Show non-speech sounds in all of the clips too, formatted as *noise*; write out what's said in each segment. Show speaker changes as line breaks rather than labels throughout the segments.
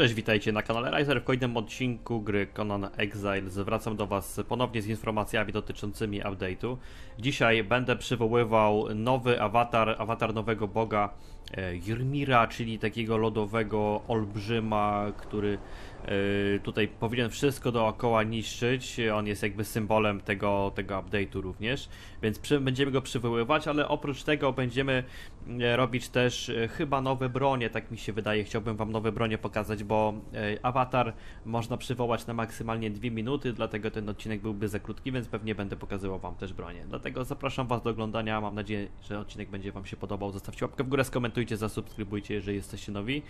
Cześć, witajcie na kanale Riser w kolejnym odcinku gry Conan Exile. Zwracam do Was ponownie z informacjami dotyczącymi update'u. Dzisiaj będę przywoływał nowy awatar, awatar nowego boga e, Yrmira, czyli takiego lodowego olbrzyma, który e, tutaj powinien wszystko dookoła niszczyć. On jest jakby symbolem tego, tego update'u również, więc przy, będziemy go przywoływać, ale oprócz tego będziemy e, robić też e, chyba nowe bronie, tak mi się wydaje. Chciałbym Wam nowe bronie pokazać, bo awatar można przywołać na maksymalnie 2 minuty, dlatego ten odcinek byłby za krótki, więc pewnie będę pokazywał Wam też bronie. Dlatego zapraszam Was do oglądania. Mam nadzieję, że odcinek będzie Wam się podobał. Zostawcie łapkę w górę, skomentujcie, zasubskrybujcie, jeżeli jesteście nowi,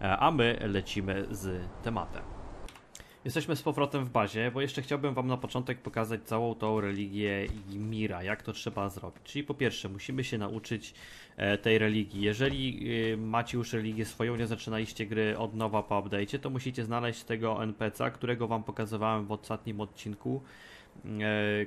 e, a my lecimy z tematem. Jesteśmy z powrotem w bazie, bo jeszcze chciałbym Wam na początek pokazać całą tą religię Ymira, jak to trzeba zrobić. Czyli po pierwsze, musimy się nauczyć e, tej religii. Jeżeli e, macie już religię swoją, nie zaczynaliście gry od nowa po update'cie, to musicie znaleźć tego NPC'a, którego Wam pokazywałem w ostatnim odcinku,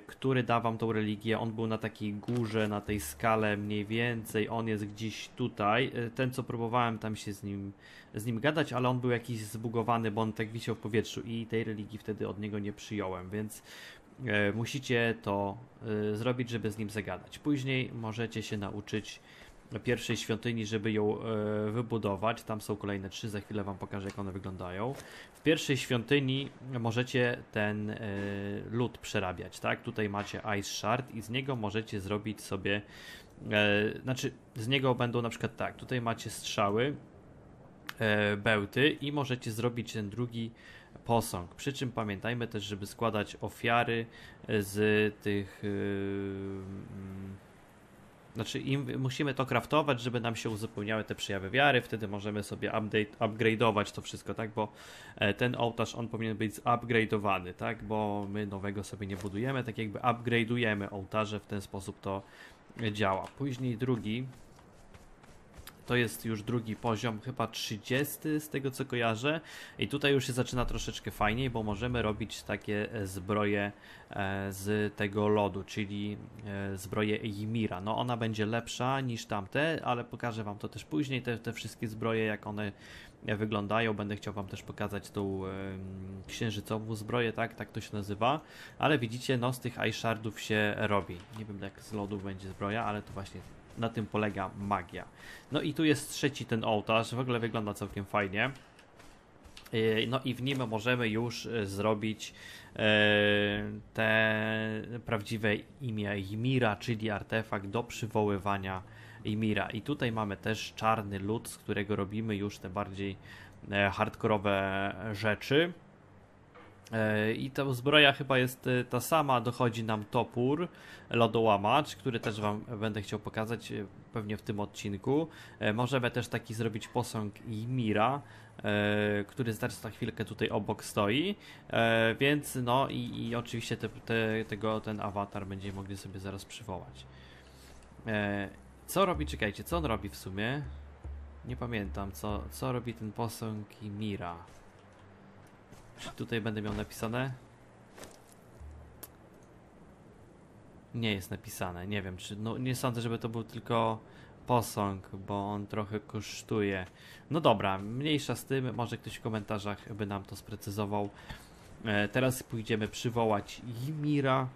który da Wam tą religię. On był na takiej górze, na tej skale mniej więcej, on jest gdzieś tutaj. E, Ten, co próbowałem tam się z nim z nim gadać, ale on był jakiś zbugowany, bo on tak wisiał w powietrzu i tej religii wtedy od niego nie przyjąłem, więc e, musicie to e, zrobić, żeby z nim zagadać. Później możecie się nauczyć pierwszej świątyni, żeby ją e, wybudować. Tam są kolejne trzy, za chwilę wam pokażę, jak one wyglądają. W pierwszej świątyni możecie ten e, lód przerabiać, tak? Tutaj macie Ice Shard i z niego możecie zrobić sobie, e, znaczy z niego będą na przykład tak, tutaj macie strzały, bełty i możecie zrobić ten drugi posąg. Przy czym pamiętajmy też, żeby składać ofiary z tych. Znaczy, im, musimy to kraftować, żeby nam się uzupełniały te przejawy wiary. Wtedy możemy sobie update, upgrade'ować to wszystko, tak? Bo e, ten ołtarz on powinien być upgrade'owany, tak? Bo my nowego sobie nie budujemy, tak jakby upgrade'ujemy ołtarze, w ten sposób to działa. Później drugi to jest już drugi poziom, chyba 30 z tego co kojarzę. I tutaj już się zaczyna troszeczkę fajniej, bo możemy robić takie e, zbroje e, z tego lodu, czyli e, zbroję Ymira. No ona będzie lepsza niż tamte, ale pokażę wam to też później, te, te wszystkie zbroje, jak one wyglądają. Będę chciał wam też pokazać tą księżycową zbroję, tak, tak to się nazywa. Ale widzicie, no z tych iShardów się robi. Nie wiem jak z lodu będzie zbroja, ale to właśnie na tym polega magia. No i tu jest trzeci ten ołtarz, w ogóle wygląda całkiem fajnie. Yy, No i w nim możemy już e, zrobić e, te prawdziwe imię Ymira, czyli artefakt do przywoływania Ymira. I tutaj mamy też czarny lód, z którego robimy już te bardziej e, hardkorowe rzeczy. E, I ta zbroja chyba jest e, ta sama, dochodzi nam topór, lodołamacz, który też Wam będę chciał pokazać e, pewnie w tym odcinku. Możemy też taki zrobić posąg Ymira, który zaraz na chwilkę tutaj obok stoi, więc no i, i oczywiście te, te, tego, ten awatar będziemy mogli sobie zaraz przywołać. Co robi, czekajcie, co on robi w sumie? Nie pamiętam, co, co robi ten posąg Ymira. Czy tutaj będę miał napisane? Nie jest napisane, nie wiem, czy. No, nie sądzę, żeby to był tylko posąg, bo on trochę kosztuje. No dobra, mniejsza z tym, może ktoś w komentarzach by nam to sprecyzował. E, teraz pójdziemy przywołać Ymira.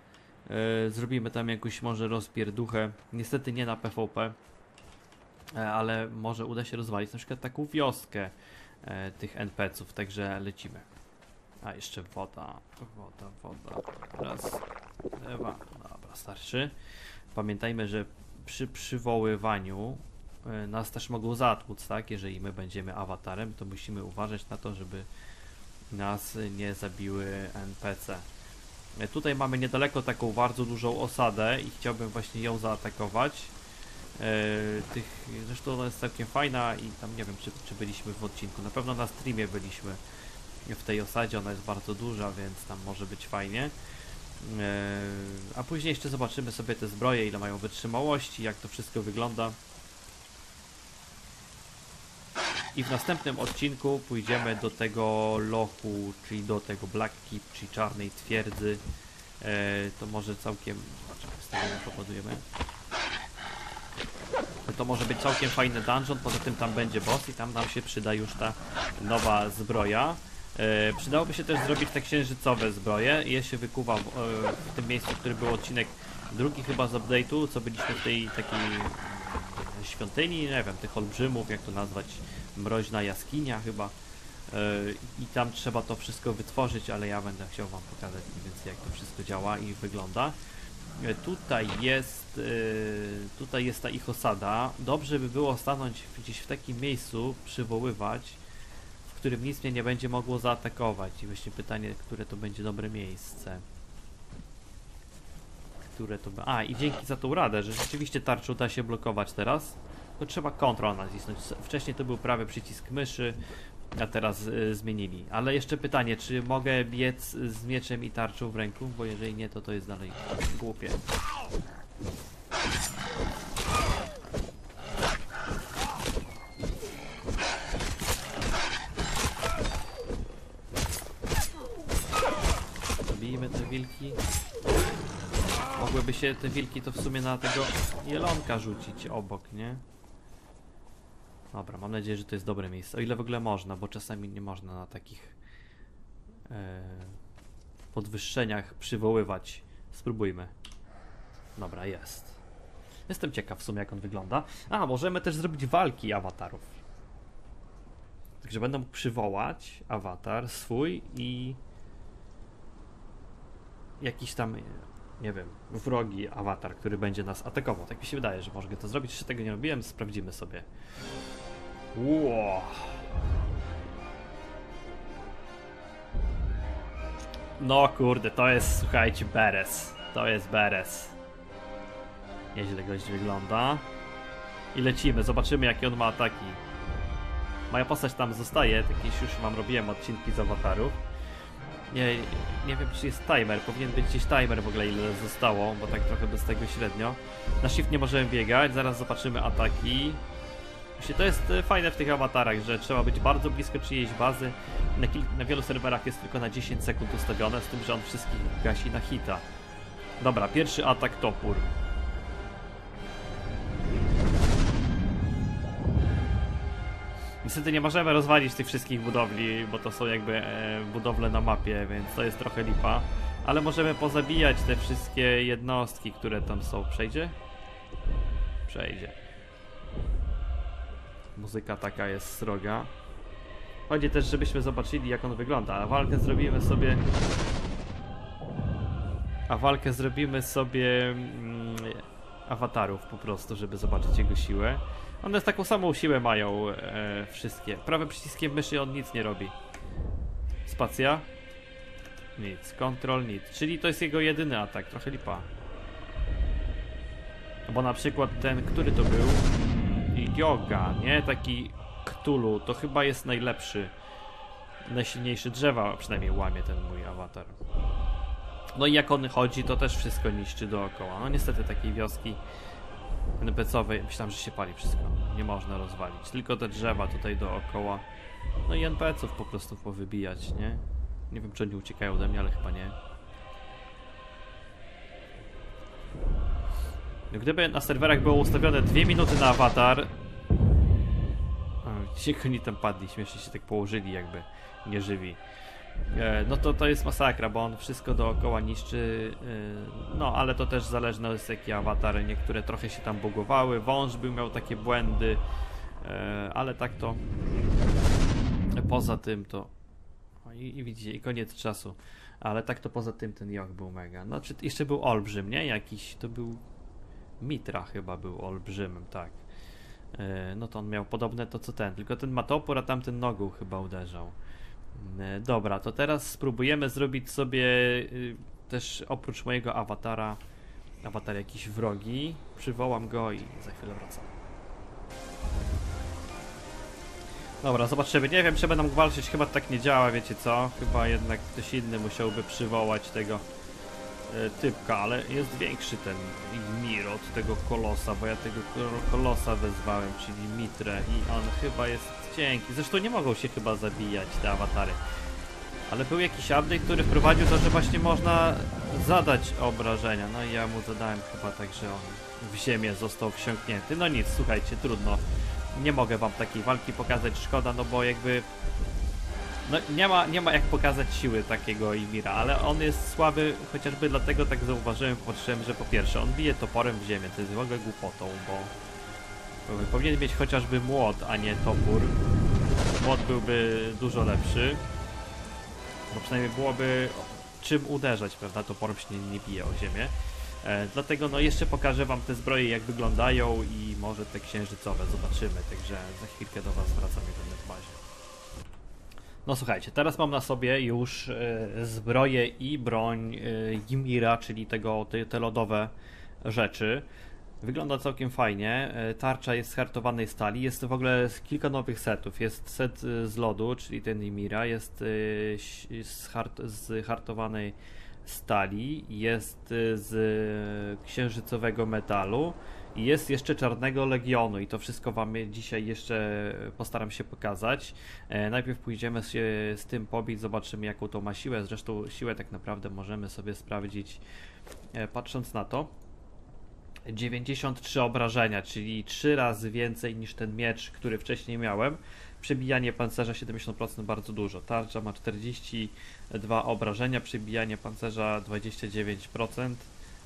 E, zrobimy tam jakąś może rozpierduchę. Niestety nie na PvP, e, ale może uda się rozwalić na przykład taką wioskę tych NPC-ów, także lecimy. A jeszcze woda, woda, woda. Raz, dwa, dobra, starczy. Pamiętajmy, że przy przywoływaniu y, nas też mogą zatłuc, tak? Jeżeli my będziemy awatarem, to musimy uważać na to, żeby nas nie zabiły NPC. Y, Tutaj mamy niedaleko taką bardzo dużą osadę i chciałbym właśnie ją zaatakować. Y, Tych, zresztą ona jest całkiem fajna i tam nie wiem, czy, czy byliśmy w odcinku. Na pewno na streamie byliśmy w tej osadzie, ona jest bardzo duża, więc tam może być fajnie. Eee, A później jeszcze zobaczymy sobie te zbroje, ile mają wytrzymałości, jak to wszystko wygląda. I w następnym odcinku pójdziemy do tego lochu, czyli do tego Black Keep, czyli czarnej twierdzy. Eee, To może całkiem... Zobaczmy, ustawienie powodujemy. to może być całkiem fajny dungeon, poza tym tam będzie boss i tam nam się przyda już ta nowa zbroja. E, przydałoby się też zrobić te księżycowe zbroje. Je się wykuwa w, e, w tym miejscu, który był odcinek drugi chyba z update'u, co byliśmy w tej takiej świątyni, nie wiem, tych olbrzymów, jak to nazwać, mroźna jaskinia chyba. E, I tam trzeba to wszystko wytworzyć, ale ja będę chciał wam pokazać mniej więcej jak to wszystko działa i wygląda. Tutaj jest, tutaj jest ta ich osada. Dobrze by było stanąć gdzieś w takim miejscu, przywoływać, którym nic mnie nie będzie mogło zaatakować. I właśnie pytanie, które to będzie dobre miejsce. Które to... A, i dzięki za tą radę, że rzeczywiście tarczą da się blokować teraz. To trzeba Ctrl nacisnąć. Wcześniej to był prawy przycisk myszy, a teraz y, zmienili. Ale jeszcze pytanie, czy mogę biec z mieczem i tarczą w ręku? Bo jeżeli nie, to to jest dalej głupie. Zabijmy te wilki. Mogłyby się te wilki to w sumie na tego jelonka rzucić obok, nie? Dobra, mam nadzieję, że to jest dobre miejsce. O ile w ogóle można, bo czasami nie można na takich e, podwyższeniach przywoływać. Spróbujmy. Dobra, jest. Jestem ciekaw w sumie, jak on wygląda. A, możemy też zrobić walki awatarów. Także będę mógł przywołać awatar swój i jakiś tam, nie wiem, wrogi awatar, który będzie nas atakował. Tak mi się wydaje, że mogę to zrobić. Jeszcze tego nie robiłem, sprawdzimy sobie. Ło. No kurde, to jest, słuchajcie, Beres. To jest Beres. Nieźle gość wygląda. I lecimy, zobaczymy jakie on ma ataki. Moja postać tam zostaje, jakieś już wam robiłem odcinki z awatarów. Nie, nie wiem czy jest timer, powinien być gdzieś timer w ogóle ile zostało, bo tak trochę bez tego średnio. Na shift nie możemy biegać, zaraz zobaczymy ataki. Właśnie to jest e, fajne w tych awatarach, że trzeba być bardzo blisko czyjejś bazy. Na, na wielu serwerach jest tylko na 10 sekund ustawione, z tym, że on wszystkich gasi na hita. Dobra, pierwszy atak topór. Niestety nie możemy rozwalić tych wszystkich budowli, bo to są jakby e, budowle na mapie, więc to jest trochę lipa. Ale możemy pozabijać te wszystkie jednostki, które tam są. Przejdzie? Przejdzie. Muzyka taka jest sroga. Chodzi też, żebyśmy zobaczyli jak on wygląda. A walkę zrobimy sobie... A walkę zrobimy sobie... Mm, awatarów po prostu, żeby zobaczyć jego siłę. One z taką samą siłę mają e, wszystkie. Prawym przyciskiem myszy on nic nie robi. Spacja? Nic. Control nic. Czyli to jest jego jedyny atak. Trochę lipa. Bo na przykład ten, który to był? Yoga, nie? Taki Cthulhu, to chyba jest najlepszy. Najsilniejszy drzewa przynajmniej łamie ten mój awatar. No i jak on chodzi, to też wszystko niszczy dookoła. No niestety takiej wioski NPC-owej, myślałem, że się pali wszystko. Nie można rozwalić. Tylko te drzewa tutaj dookoła. No i NPC-ów po prostu powybijać, nie? Nie wiem, czy oni uciekają ode mnie, ale chyba nie. Gdyby na serwerach było ustawione 2 minuty na awatar. Dzisiaj oni tam padli, śmiesznie się tak położyli, jakby nieżywi. E, no to to jest masakra, bo on wszystko dookoła niszczy. e, No ale to też zależne jest jaki awatar. Niektóre trochę się tam bugowały. Wąż by miał takie błędy, e, ale tak to. Poza tym to. I, I widzicie, i koniec czasu. Ale tak to poza tym ten Jok był mega. No, czy jeszcze był olbrzym, nie? Jakiś to był Mitra chyba był olbrzymem, tak. E, No to on miał podobne to co ten, tylko ten ma topór, a tamten nogą chyba uderzał. E, Dobra, to teraz spróbujemy zrobić sobie y, też oprócz mojego awatara, awatar jakiś wrogi. Przywołam go i za chwilę wracam. Dobra, zobaczymy. Nie wiem, czy mógł walczyć, chyba tak nie działa, wiecie co? Chyba jednak ktoś inny musiałby przywołać tego typka, ale jest większy ten Igmir od tego kolosa, bo ja tego kol- kolosa wezwałem, czyli Mitrę i on chyba jest cienki. Zresztą nie mogą się chyba zabijać te awatary. Ale był jakiś update, który wprowadził to, że właśnie można zadać obrażenia. No i ja mu zadałem chyba tak, że on w ziemię został wsiąknięty. No nic, słuchajcie, trudno. Nie mogę wam takiej walki pokazać, szkoda, no bo jakby... No nie ma, nie ma jak pokazać siły takiego Imira, ale on jest słaby chociażby dlatego tak zauważyłem, patrzyłem, że po pierwsze on bije toporem w ziemię, to jest w ogóle głupotą, bo powinien mieć chociażby młot, a nie topór. Młot byłby dużo lepszy, bo przynajmniej byłoby czym uderzać, prawda? Toporem się nie, nie bije o ziemię. E, dlatego no jeszcze pokażę wam te zbroje jak wyglądają i może te księżycowe zobaczymy, także za chwilkę do was wracam jak będę w bazie. No słuchajcie, teraz mam na sobie już e, zbroję i broń e, Ymira, czyli tego, te, te lodowe rzeczy. Wygląda całkiem fajnie. E, Tarcza jest z hartowanej stali. Jest w ogóle kilka nowych setów. Jest set z lodu, czyli ten Ymira. Jest z, hart, z hartowanej stali. Jest z księżycowego metalu. I jest jeszcze czarnego legionu. I to wszystko wam dzisiaj jeszcze postaram się pokazać. E, Najpierw pójdziemy się z tym pobić, zobaczymy jaką to ma siłę. Zresztą siłę tak naprawdę możemy sobie sprawdzić e, patrząc na to. 93 obrażenia, czyli 3 razy więcej niż ten miecz, który wcześniej miałem. Przebijanie pancerza 70% bardzo dużo. Tarcza ma 42 obrażenia, przebijanie pancerza 29%.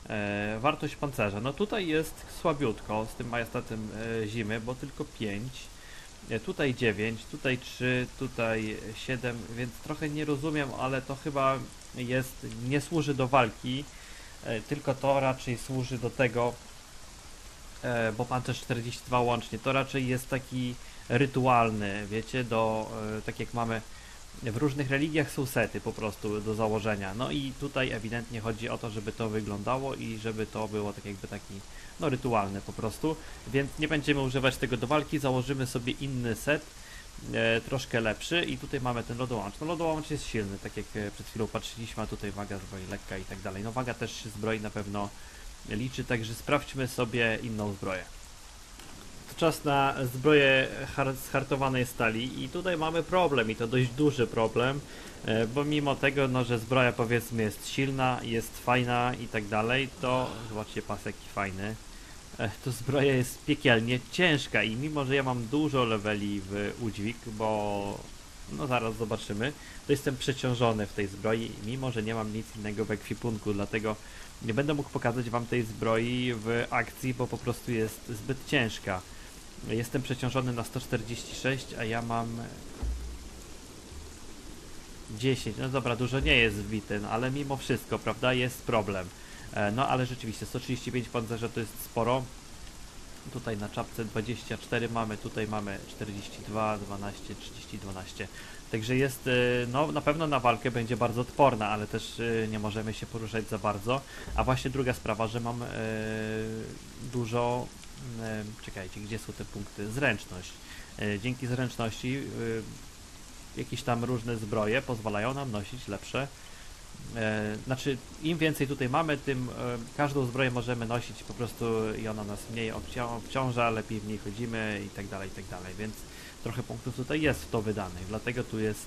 E, wartość pancerza. No tutaj jest słabiutko z tym majestatem e, zimy, bo tylko 5. E, tutaj 9, tutaj 3, tutaj 7, więc trochę nie rozumiem, ale to chyba jest, nie służy do walki, tylko to raczej służy do tego, bo pancerz 42 łącznie, to raczej jest taki rytualny, wiecie, do, tak jak mamy w różnych religiach są sety po prostu do założenia. No i tutaj ewidentnie chodzi o to, żeby to wyglądało i żeby to było tak jakby taki no rytualne po prostu. Więc nie będziemy używać tego do walki, założymy sobie inny set, e, troszkę lepszy i tutaj mamy ten lodołamacz. No lodołamacz jest silny, tak jak e, przed chwilą patrzyliśmy, a tutaj waga zbroi lekka i tak dalej. No waga też się zbroi na pewno liczy, także sprawdźmy sobie inną zbroję. Czas na zbroję z hartowanej stali i tutaj mamy problem i to dość duży problem, e, bo mimo tego, no, że zbroja powiedzmy jest silna, jest fajna i tak dalej, to zobaczcie pas jaki fajny. E, To zbroja jest piekielnie ciężka i mimo, że ja mam dużo leveli w udźwig, bo no zaraz zobaczymy, to jestem przeciążony w tej zbroi, mimo że nie mam nic innego w ekwipunku, dlatego nie będę mógł pokazać wam tej zbroi w akcji, bo po prostu jest zbyt ciężka. Jestem przeciążony na 146, a ja mam 10. No dobra, dużo nie jest wbity, no, ale mimo wszystko, prawda, jest problem. E, No ale rzeczywiście 135 pancerza to jest sporo. Tutaj na czapce 24 mamy, tutaj mamy 42, 12, 30, 12. Także jest, e, no na pewno na walkę będzie bardzo odporna, ale też e, nie możemy się poruszać za bardzo. A właśnie druga sprawa, że mam dużo, czekajcie, gdzie są te punkty? Zręczność. E, Dzięki zręczności e, jakieś tam różne zbroje pozwalają nam nosić lepsze. E, znaczy, im więcej tutaj mamy, tym e, każdą zbroję możemy nosić po prostu i ona nas mniej obcią- obciąża, lepiej w niej chodzimy i tak dalej, i tak dalej. Więc trochę punktów tutaj jest w to wydanych, dlatego tu jest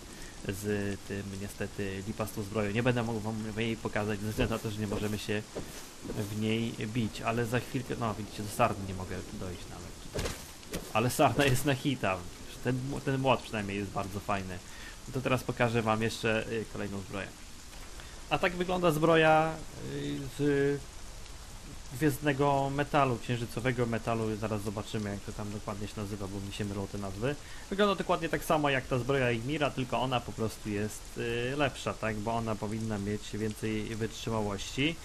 z tym niestety lipa z tą zbroją. Nie będę mógł wam jej pokazać ze względu na to, że nie możemy się w niej bić, ale za chwilkę, no widzicie, do sarny nie mogę dojść nawet. Ale sarna jest na hita. Ten, ten młot przynajmniej jest bardzo fajny. To teraz pokażę wam jeszcze y, kolejną zbroję. A tak wygląda zbroja y, z gwiezdnego metalu, księżycowego metalu. Zaraz zobaczymy, jak to tam dokładnie się nazywa, bo mi się mylą te nazwy. Wygląda dokładnie tak samo jak ta zbroja Igmira, tylko ona po prostu jest y, lepsza, tak? Bo ona powinna mieć więcej wytrzymałości.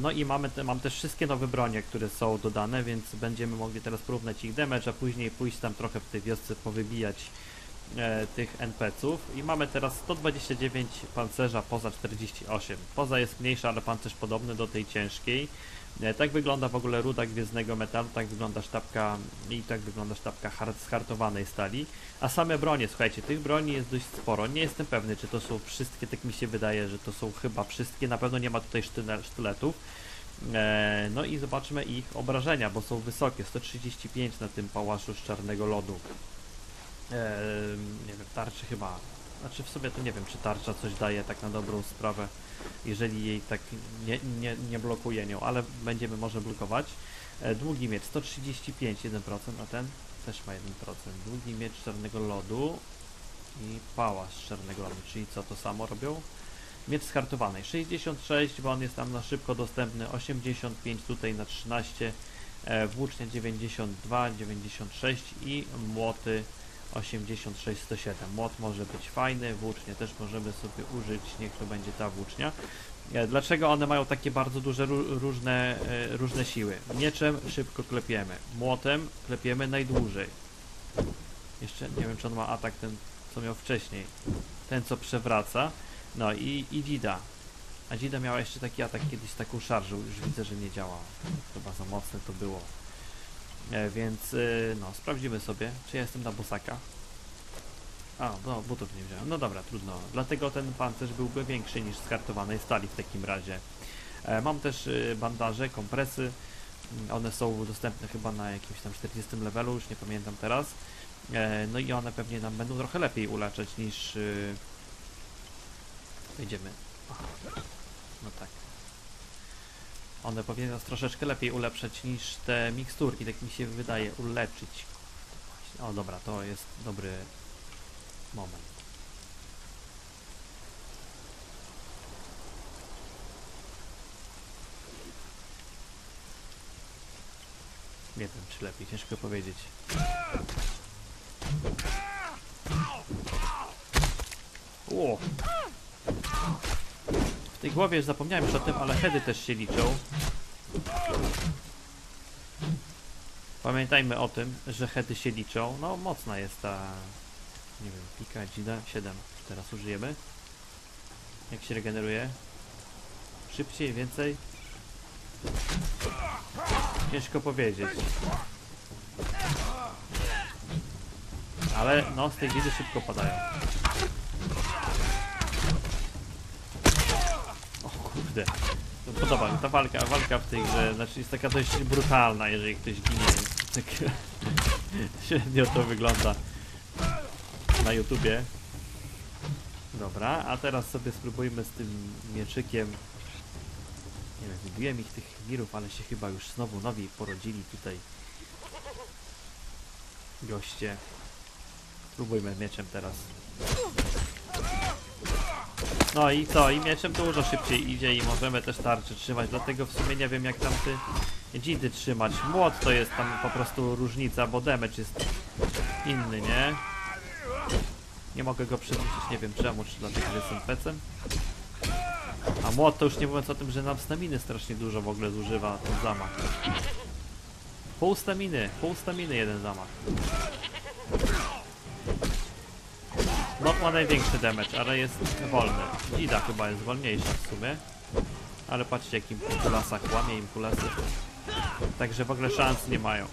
No i mamy mam też wszystkie nowe bronie, które są dodane, więc będziemy mogli teraz porównać ich damage, a później pójść tam trochę w tej wiosce powybijać e, tych NPC-ów i mamy teraz 129 pancerza poza 48. Poza jest mniejsza, ale pancerz podobny do tej ciężkiej. E, tak wygląda w ogóle ruda gwiezdnego metalu, tak wygląda sztabka i tak wygląda sztabka hard, z hartowanej stali. A same bronie, słuchajcie, tych broni jest dość sporo. Nie jestem pewny, czy to są wszystkie, tak mi się wydaje, że to są chyba wszystkie. Na pewno nie ma tutaj sztyle, sztyletów. E, no i zobaczmy ich obrażenia, bo są wysokie. 135 na tym pałaszu z czarnego lodu. E, nie wiem, tarczy chyba. Znaczy w sobie to nie wiem, czy tarcza coś daje tak na dobrą sprawę, jeżeli jej tak nie, nie, nie blokuje nią, ale będziemy może blokować. E, długi miecz 135, 1%, a ten też ma 1%. Długi miecz czarnego lodu i pałas czarnego lodu, czyli co to samo robią? Miecz skartowany 66, bo on jest tam na szybko dostępny, 85 tutaj na 13, e, włócznia 92, 96 i młoty 86, 107. Młot może być fajny, włócznie też możemy sobie użyć, niech to będzie ta włócznia. E, Dlaczego one mają takie bardzo duże ró- różne, e, różne siły? Mieczem szybko klepiemy, młotem klepiemy najdłużej. Jeszcze nie wiem, czy on ma atak ten, co miał wcześniej. Ten, co przewraca. No i, i Dzida. A Dzida miała jeszcze taki atak kiedyś taką szarżą. Już widzę, że nie działa. Chyba za mocne to było. E, więc y, no, sprawdzimy sobie, czy ja jestem na bosaka. A, no, butów nie wziąłem. No dobra, trudno. Dlatego ten pancerz byłby większy niż z kartowanej stali w takim razie. E, mam też y, bandaże, kompresy. Mm, One są dostępne chyba na jakimś tam 40 levelu, już nie pamiętam teraz. E, no i one pewnie nam będą trochę lepiej uleczyć niż... Y, Wejdziemy. Aha. No tak. One powinny nas troszeczkę lepiej ulepszać niż te miksturki, tak mi się wydaje, uleczyć. O dobra, to jest dobry moment. Nie wiem, czy lepiej, ciężko powiedzieć. Ło! Tej głowie już zapomniałem już o tym, ale heady też się liczą. Pamiętajmy o tym, że heady się liczą. No, mocna jest ta... Nie wiem, pika, dzida, 7. Teraz użyjemy. Jak się regeneruje? Szybciej, więcej? Ciężko powiedzieć. Ale no, z tej dzidy szybko padają. O kurde. Podoba mi ta walka, walka w tej grze, znaczy jest taka dość brutalna, jeżeli ktoś ginie, więc tak *laughs* średnio to wygląda na YouTubie. Dobra, a teraz sobie spróbujmy z tym mieczykiem. Nie wiem, wybiłem ich tych wirów, ale się chyba już znowu nowi porodzili tutaj goście. Spróbujmy mieczem teraz. No i co? I mieczem dużo szybciej idzie i możemy też tarczy trzymać, dlatego w sumie nie wiem jak tam ty dzidy trzymać. Młot to jest tam po prostu różnica, bo damage jest inny, nie? Nie mogę go przywrócić, nie wiem czemu, czy dlatego, że jestem pecem. A młot to już nie mówiąc o tym, że nam staminy strasznie dużo w ogóle zużywa ten zamach. Pół staminy, pół staminy jeden zamach. Młot ma największy damage, ale jest wolny. Ida chyba jest wolniejsza w sumie. Ale patrzcie jakim kulasa kłamie im kulasy. Także w ogóle szans nie mają.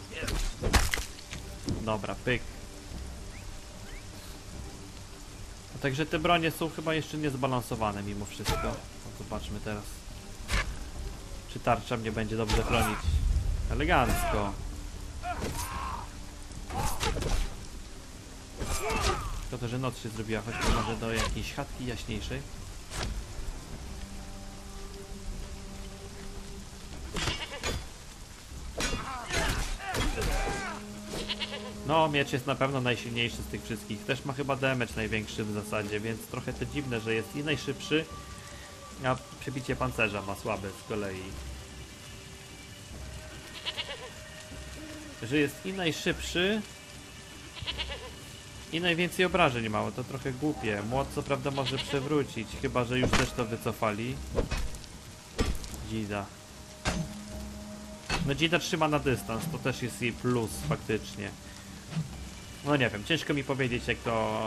Dobra, pyk. No, także te bronie są chyba jeszcze niezbalansowane mimo wszystko. No, zobaczmy teraz. Czy tarcza mnie będzie dobrze chronić? Elegancko. Tylko to, że noc się zrobiła, chodźmy może do jakiejś chatki jaśniejszej. No, miecz jest na pewno najsilniejszy z tych wszystkich. Też ma chyba damage największy w zasadzie, więc trochę to dziwne, że jest i najszybszy, a przebicie pancerza ma słabe z kolei. Że jest i najszybszy, i najwięcej obrażeń mało, to trochę głupie. Młot co prawda może przewrócić, chyba że już też to wycofali. Dzida. No Dzida trzyma na dystans, to też jest jej plus faktycznie. No nie wiem, ciężko mi powiedzieć jak to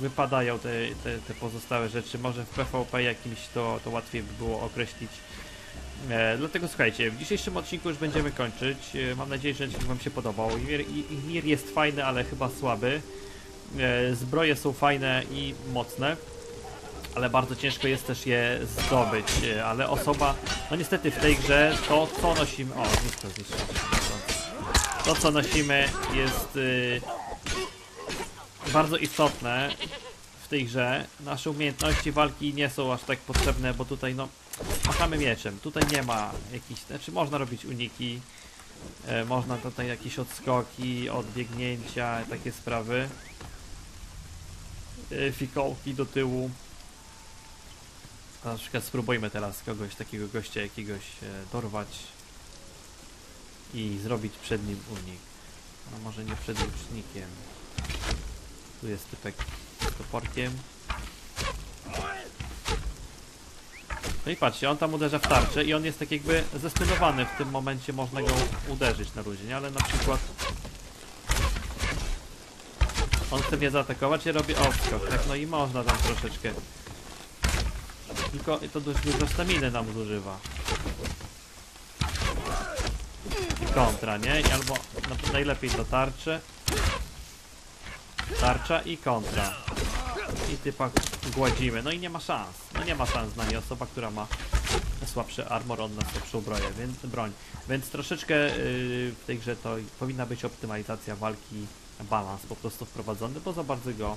wypadają te, te, te pozostałe rzeczy. Może w PvP jakimś to, to łatwiej by było określić. E, dlatego słuchajcie, w dzisiejszym odcinku już będziemy kończyć. E, mam nadzieję, że Wam się podobał. Mir, jest fajny, ale chyba słaby. E, zbroje są fajne i mocne, ale bardzo ciężko jest też je zdobyć. Ale osoba, no niestety w tej grze to co nosimy. O, zniszczę, zniszczę. To co nosimy jest y, bardzo istotne w tej grze. Nasze umiejętności walki nie są aż tak potrzebne, bo tutaj no machamy mieczem. Tutaj nie ma jakichś, znaczy można robić uniki, e, można tutaj jakieś odskoki, odbiegnięcia, takie sprawy. E, fikołki do tyłu. Na przykład spróbujmy teraz kogoś, takiego gościa jakiegoś e, dorwać i zrobić przed nim unik. No może nie przed łucznikiem. Tu jest typek z toporkiem. No i patrzcie, on tam uderza w tarczę i on jest tak jakby zestunowany. W tym momencie można go uderzyć na ludzie, nie? Ale na przykład on chce mnie zaatakować i robi odskok, tak? No i można tam troszeczkę. Tylko to dość dużo staminy nam zużywa. Kontra, nie? Albo na- najlepiej to tarcze. Tarcza i kontra. I typa gładzimy. No i nie ma szans. No nie ma szans na nie osoba, która ma słabszy armor od nas, słabszą broję, więc broń. Więc troszeczkę yy, w tej grze to powinna być optymalizacja walki, balans po prostu wprowadzony, bo za bardzo go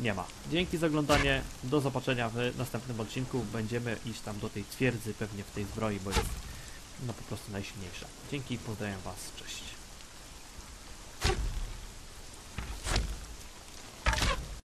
nie ma. Dzięki za oglądanie, do zobaczenia w następnym odcinku. Będziemy iść tam do tej twierdzy, pewnie w tej zbroi, bo jest no po prostu najsilniejsza. Dzięki, pozdrawiam Was, cześć.